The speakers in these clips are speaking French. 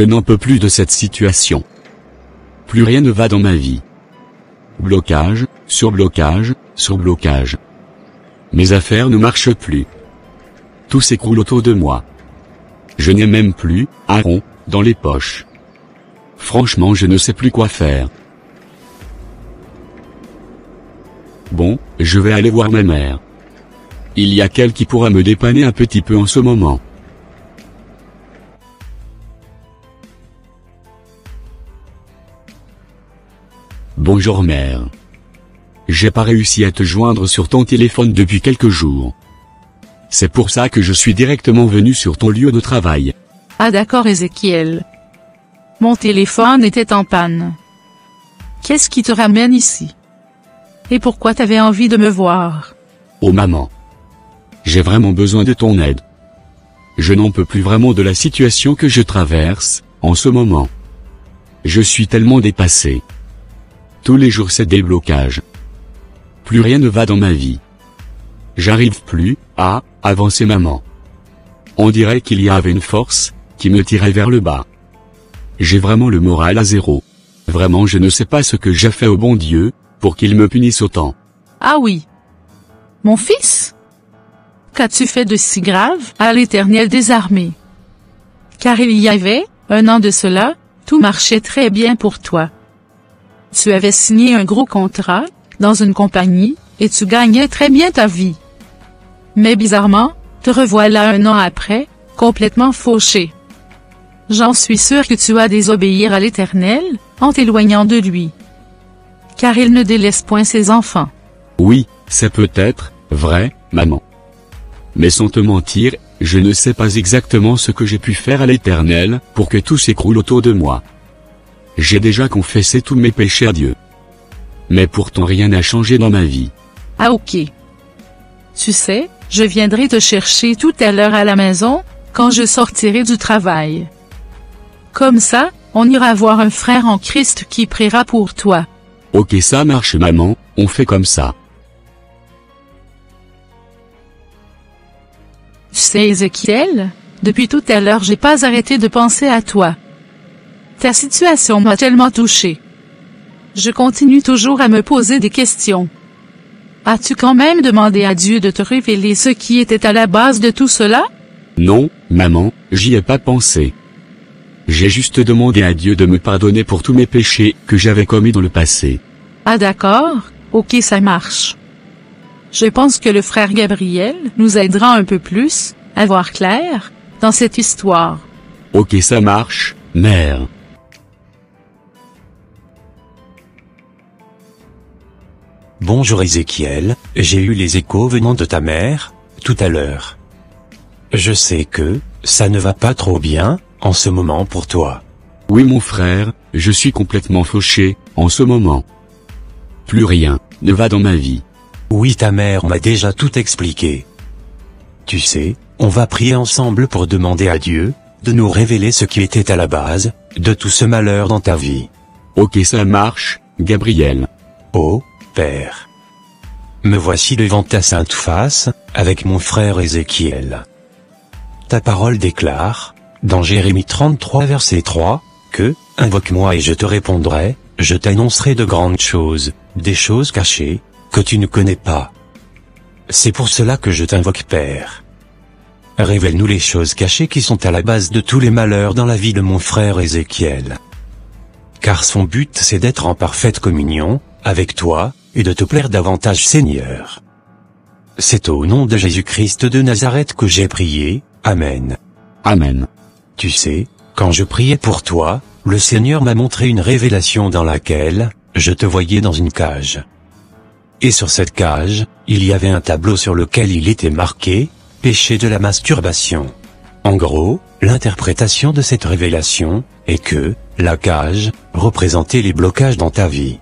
Je n'en peux plus de cette situation. Plus rien ne va dans ma vie. Blocage, surblocage, surblocage. Mes affaires ne marchent plus. Tout s'écroule autour de moi. Je n'ai même plus, un rond, dans les poches. Franchement je ne sais plus quoi faire. Bon, je vais aller voir ma mère. Il y a qu'elle qui pourra me dépanner un petit peu en ce moment. Bonjour mère. J'ai pas réussi à te joindre sur ton téléphone depuis quelques jours. C'est pour ça que je suis directement venu sur ton lieu de travail. Ah d'accord Ézéchiel. Mon téléphone était en panne. Qu'est-ce qui te ramène ici? Et pourquoi t'avais envie de me voir? Oh maman. J'ai vraiment besoin de ton aide. Je n'en peux plus vraiment de la situation que je traverse, en ce moment. Je suis tellement dépassé. Tous les jours c'est des blocages. Plus rien ne va dans ma vie. J'arrive plus, à, avancer maman. On dirait qu'il y avait une force, qui me tirait vers le bas. J'ai vraiment le moral à zéro. Vraiment je ne sais pas ce que j'ai fait au bon Dieu, pour qu'il me punisse autant. Ah oui. Mon fils Qu'as-tu fait de si grave à l'éternel des armées? Car il y avait, un an de cela, tout marchait très bien pour toi. Tu avais signé un gros contrat, dans une compagnie, et tu gagnais très bien ta vie. Mais bizarrement, te revoilà un an après, complètement fauché. J'en suis sûr que tu as désobéir à l'Éternel, en t'éloignant de lui. Car il ne délaisse point ses enfants. Oui, c'est peut-être, vrai, maman. Mais sans te mentir, je ne sais pas exactement ce que j'ai pu faire à l'Éternel, pour que tout s'écroule autour de moi. J'ai déjà confessé tous mes péchés à Dieu. Mais pourtant rien n'a changé dans ma vie. Ah ok. Tu sais, je viendrai te chercher tout à l'heure à la maison, quand je sortirai du travail. Comme ça, on ira voir un frère en Christ qui priera pour toi. Ok ça marche maman, on fait comme ça. Tu sais Ézéchiel, depuis tout à l'heure j'ai pas arrêté de penser à toi. Ta situation m'a tellement touché. Je continue toujours à me poser des questions. As-tu quand même demandé à Dieu de te révéler ce qui était à la base de tout cela? Non, maman, j'y ai pas pensé. J'ai juste demandé à Dieu de me pardonner pour tous mes péchés que j'avais commis dans le passé. Ah d'accord, ok ça marche. Je pense que le frère Gabriel nous aidera un peu plus, à voir clair, dans cette histoire. Ok ça marche, mère. Bonjour Ézéchiel, j'ai eu les échos venant de ta mère, tout à l'heure. Je sais que, ça ne va pas trop bien, en ce moment pour toi. Oui mon frère, je suis complètement fauché, en ce moment. Plus rien, ne va dans ma vie. Oui ta mère m'a déjà tout expliqué. Tu sais, on va prier ensemble pour demander à Dieu, de nous révéler ce qui était à la base, de tout ce malheur dans ta vie. Ok ça marche, Gabriel. Oh, Père. Me voici devant ta sainte face, avec mon frère Ézéchiel. Ta parole déclare, dans Jérémie 33 verset 3, que, invoque-moi et je te répondrai, je t'annoncerai de grandes choses, des choses cachées, que tu ne connais pas. C'est pour cela que je t'invoque Père. Révèle-nous les choses cachées qui sont à la base de tous les malheurs dans la vie de mon frère Ézéchiel. Car son but c'est d'être en parfaite communion, avec toi, et de te plaire davantage Seigneur. C'est au nom de Jésus-Christ de Nazareth que j'ai prié, Amen. Amen. Tu sais, quand je priais pour toi, le Seigneur m'a montré une révélation dans laquelle, je te voyais dans une cage. Et sur cette cage, il y avait un tableau sur lequel il était marqué, péché de la masturbation. En gros, l'interprétation de cette révélation, est que, la cage, représentait les blocages dans ta vie.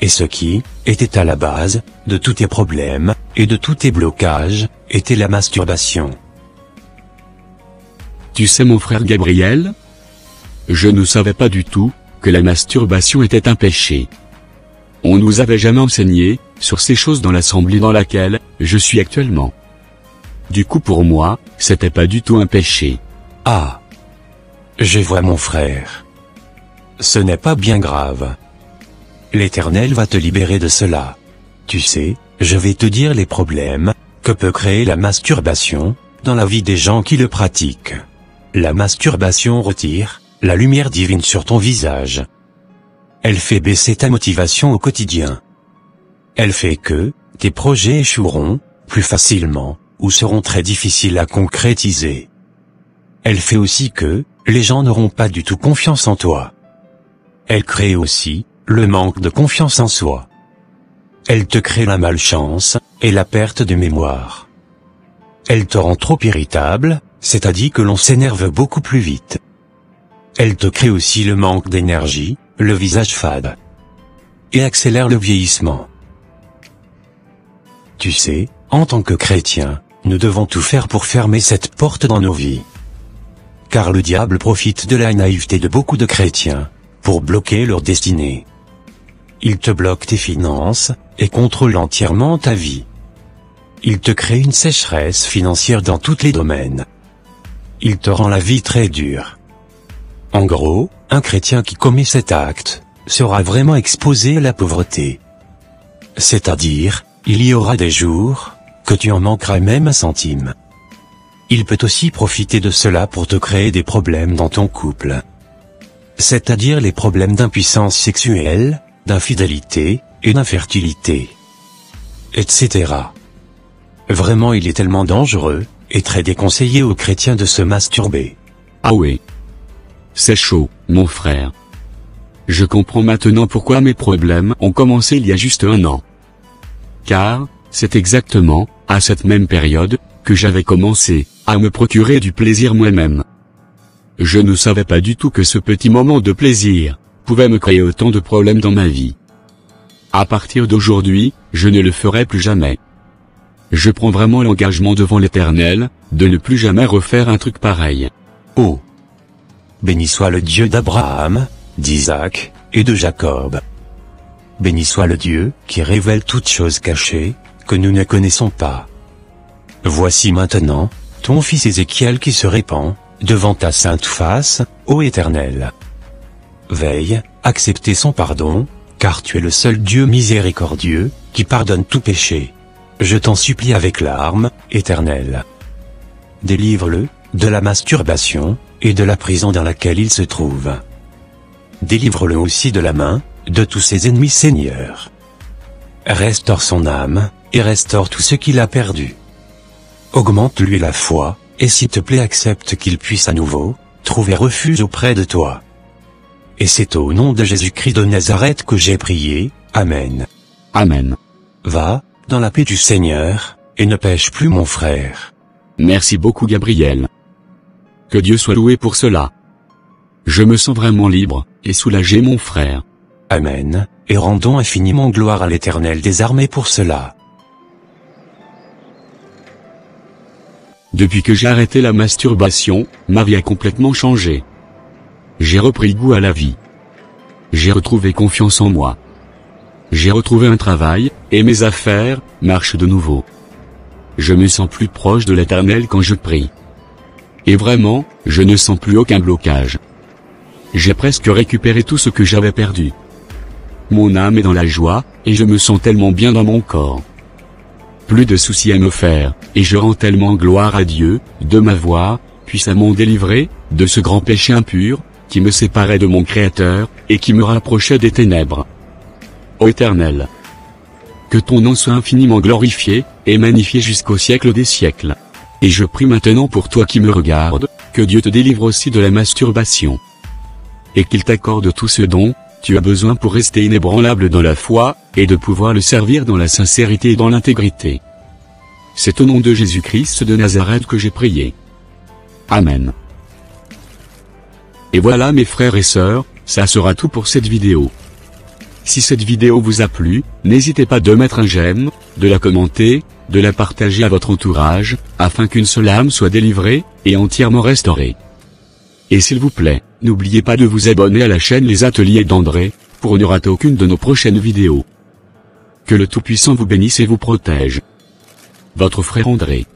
Et ce qui, était à la base, de tous tes problèmes, et de tous tes blocages, était la masturbation. Tu sais mon frère Gabriel Je ne savais pas du tout, que la masturbation était un péché. On nous avait jamais enseigné, sur ces choses dans l'assemblée dans laquelle, je suis actuellement. Du coup pour moi, c'était pas du tout un péché. Ah je vois mon frère. Ce n'est pas bien grave. L'Éternel va te libérer de cela. Tu sais, je vais te dire les problèmes que peut créer la masturbation dans la vie des gens qui le pratiquent. La masturbation retire la lumière divine sur ton visage. Elle fait baisser ta motivation au quotidien. Elle fait que tes projets échoueront plus facilement ou seront très difficiles à concrétiser. Elle fait aussi que les gens n'auront pas du tout confiance en toi. Elle crée aussi le manque de confiance en soi. Elle te crée la malchance et la perte de mémoire. Elle te rend trop irritable, c'est-à-dire que l'on s'énerve beaucoup plus vite. Elle te crée aussi le manque d'énergie, le visage fade. Et accélère le vieillissement. Tu sais, en tant que chrétien, nous devons tout faire pour fermer cette porte dans nos vies. Car le diable profite de la naïveté de beaucoup de chrétiens, pour bloquer leur destinée. Il te bloque tes finances, et contrôle entièrement ta vie. Il te crée une sécheresse financière dans tous les domaines. Il te rend la vie très dure. En gros, un chrétien qui commet cet acte, sera vraiment exposé à la pauvreté. C'est-à-dire, il y aura des jours, que tu en manqueras même un centime. Il peut aussi profiter de cela pour te créer des problèmes dans ton couple. C'est-à-dire les problèmes d'impuissance sexuelle, d'infidélité, et d'infertilité. Etc. Vraiment il est tellement dangereux, et très déconseillé aux chrétiens de se masturber. Ah oui. C'est chaud, mon frère. Je comprends maintenant pourquoi mes problèmes ont commencé il y a juste un an. Car, c'est exactement, à cette même période, que j'avais commencé, à me procurer du plaisir moi-même. Je ne savais pas du tout que ce petit moment de plaisir, pouvait me créer autant de problèmes dans ma vie. À partir d'aujourd'hui, je ne le ferai plus jamais. Je prends vraiment l'engagement devant l'Éternel, de ne plus jamais refaire un truc pareil. Oh Béni soit le Dieu d'Abraham, d'Isaac, et de Jacob. Béni soit le Dieu, qui révèle toutes choses cachées, que nous ne connaissons pas. Voici maintenant, ton fils Ézéchiel qui se répand, devant ta sainte face, ô Éternel. Veille, accepter son pardon, car tu es le seul Dieu miséricordieux, qui pardonne tout péché. Je t'en supplie avec larmes, Éternel. Délivre-le, de la masturbation, et de la prison dans laquelle il se trouve. Délivre-le aussi de la main, de tous ses ennemis Seigneur. Restaure son âme, et restaure tout ce qu'il a perdu. Augmente-lui la foi, et s'il te plaît accepte qu'il puisse à nouveau, trouver refuge auprès de toi. Et c'est au nom de Jésus-Christ de Nazareth que j'ai prié, Amen. Amen. Va, dans la paix du Seigneur, et ne pêche plus mon frère. Merci beaucoup Gabriel. Que Dieu soit loué pour cela. Je me sens vraiment libre, et soulagé mon frère. Amen, et rendons infiniment gloire à l'Éternel des armées pour cela. Depuis que j'ai arrêté la masturbation, ma vie a complètement changé. J'ai repris goût à la vie. J'ai retrouvé confiance en moi. J'ai retrouvé un travail, et mes affaires, marchent de nouveau. Je me sens plus proche de l'éternel quand je prie. Et vraiment, je ne sens plus aucun blocage. J'ai presque récupéré tout ce que j'avais perdu. Mon âme est dans la joie, et je me sens tellement bien dans mon corps. Plus de soucis à me faire, et je rends tellement gloire à Dieu, de m'avoir, puissamment délivré, de ce grand péché impur, qui me séparait de mon Créateur, et qui me rapprochait des ténèbres. Ô Éternel, que ton nom soit infiniment glorifié, et magnifié jusqu'au siècle des siècles. Et je prie maintenant pour toi qui me regardes, que Dieu te délivre aussi de la masturbation. Et qu'il t'accorde tout ce dont tu as besoin pour rester inébranlable dans la foi, et de pouvoir le servir dans la sincérité et dans l'intégrité. C'est au nom de Jésus-Christ de Nazareth que j'ai prié. Amen. Et voilà mes frères et sœurs, ça sera tout pour cette vidéo. Si cette vidéo vous a plu, n'hésitez pas de mettre un j'aime, de la commenter, de la partager à votre entourage, afin qu'une seule âme soit délivrée, et entièrement restaurée. Et s'il vous plaît, n'oubliez pas de vous abonner à la chaîne Les Ateliers d'André, pour ne rater aucune de nos prochaines vidéos. Que le Tout-Puissant vous bénisse et vous protège. Votre frère André.